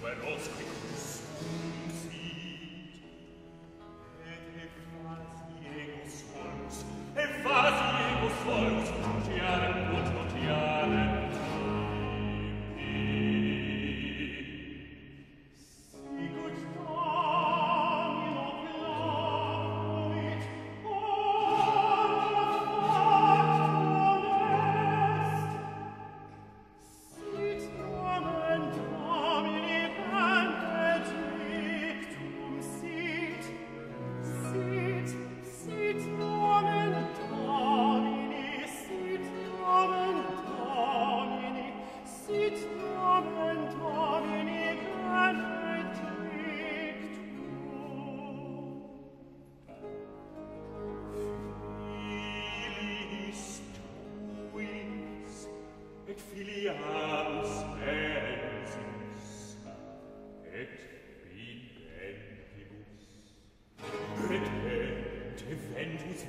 Queros quicus et filialus eius et bibendibus et vendus ventus